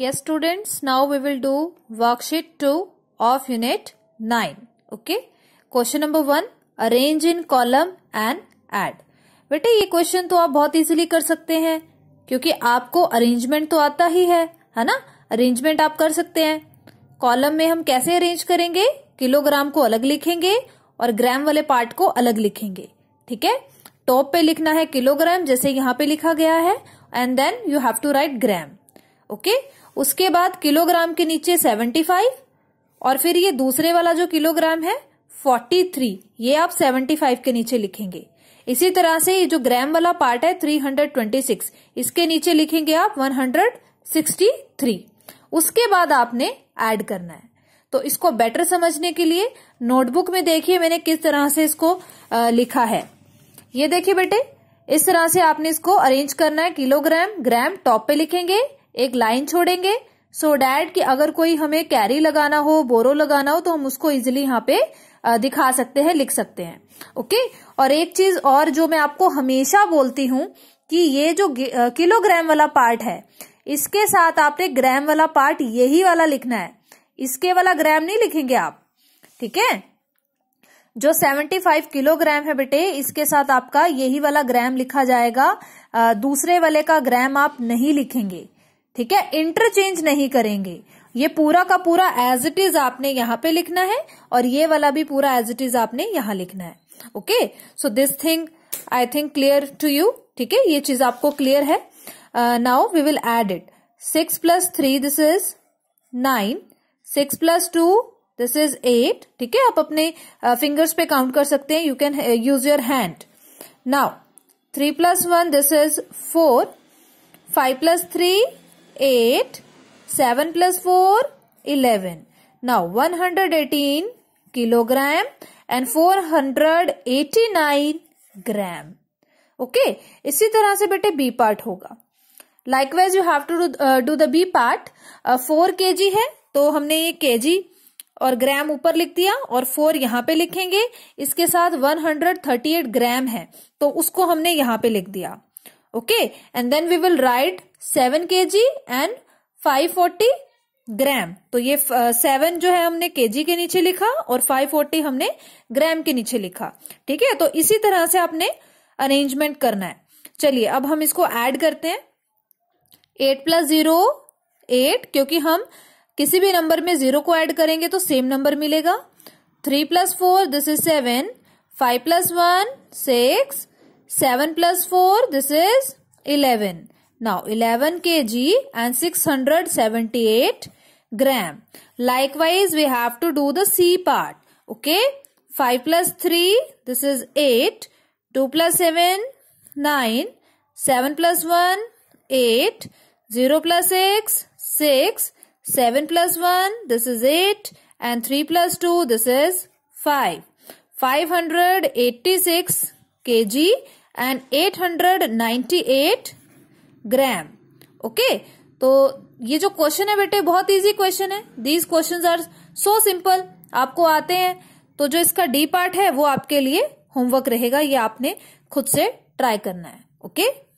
Yes, students, now we will do worksheet 2 of unit 9. Okay. Question number 1. Arrange in column and add. बेटे ये question तो आप बहुत easily कर सकते हैं क्योंकि आपको अरेंजमेंट तो आता ही है है ना अरेंजमेंट आप कर सकते हैं कॉलम में हम कैसे अरेंज करेंगे किलोग्राम को अलग लिखेंगे और ग्राम वाले पार्ट को अलग लिखेंगे ठीक है टॉप पे लिखना है किलोग्राम जैसे यहाँ पे लिखा गया है and then you have to write gram okay? उसके बाद किलोग्राम के नीचे 75 और फिर ये दूसरे वाला जो किलोग्राम है 43 ये आप 75 के नीचे लिखेंगे। इसी तरह से ये जो ग्राम वाला पार्ट है 326 इसके नीचे लिखेंगे आप 163 उसके बाद आपने ऐड करना है। तो इसको बेटर समझने के लिए नोटबुक में देखिए मैंने किस तरह से इसको आ, लिखा है। ये देखिए बेटे इस तरह से आपने इसको अरेंज करना है किलोग्राम ग्राम टॉप पे लिखेंगे। एक लाइन छोड़ेंगे। सो so डैट कि अगर कोई हमें कैरी लगाना हो बोरो लगाना हो तो हम उसको इजिली यहाँ पे दिखा सकते हैं, लिख सकते हैं। ओके और एक चीज़ और जो मैं आपको हमेशा बोलती हूँ कि ये जो किलोग्राम वाला पार्ट है, इसके साथ आपने ग्राम वाला पार्ट यही वाला लिखना है। इसके वाला ग्राम नहीं लिखेंगे आप। ठीक है? जो 75 किलोग्राम है बेटे, इसके साथ आपका यही वाला ग्राम लिखा जाएगा। दूसरे वाले का ग्राम आप नहीं लिखेंगे। ठीक है? इंटरचेंज नहीं करेंगे। ये पूरा का पूरा एज इट इज़ आपने यहाँ पे लिखना है और ये वाला भी पूरा एज इट इज़ आपने यहाँ लिखना है। Okay? So this thing I think clear to you ठीक है? ये चीज़ आपको क्लियर है। Now we will add it six plus three this is nine six plus two this is eight ठीक है? आप अपने फिंगर्स uh, पे काउंट कर सकते हैं। You can use your hand now three plus one this is four five plus three 8, 7 plus 4, 11. Now 118 kilogram and 489 gram okay इसी तरह से बेटे बी पार्ट होगा. Likewise you have to do the B part four K G है तो हमने ये के जी और ग्राम ऊपर लिख दिया और फोर यहाँ पे लिखेंगे. इसके साथ 138 ग्राम है तो उसको हमने यहाँ पे लिख दिया. Okay and then we will write seven K G and five forty gram तो ये सेवन जो है हमने केजी के नीचे लिखा और फाइव फोर्टी हमने ग्राम के नीचे लिखा। ठीक है? तो इसी तरह से आपने अरेंजमेंट करना है। चलिए, अब हम इसको ऐड करते हैं। एट प्लस ज़ीरो एट क्योंकि हम किसी भी नंबर में ज़ीरो को ऐड करेंगे तो सेम नंबर मिलेगा। Three plus four this is seven five plus one six 7 plus 4, this is 11. Now 11 kg and 678 gram. Likewise, we have to do the C part. Okay. 5 plus 3, this is 8. 2 plus 7, 9. 7 plus 1, 8. 0 plus 6, 6. 7 plus 1, this is 8. And 3 plus 2, this is 5. 586 kg and 898 gram. Okay? तो ये जो question है बेटे, बहुत easy question है। These question are so simple आपको आते हैं। तो जो इसका डी पार्ट है, वो आपके लिए होमवर्क रहेगा। ये आपने खुद से ट्राई करना है। ओके?